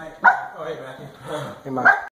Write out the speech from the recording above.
Oi, oi, Matthew. Hey, Mike.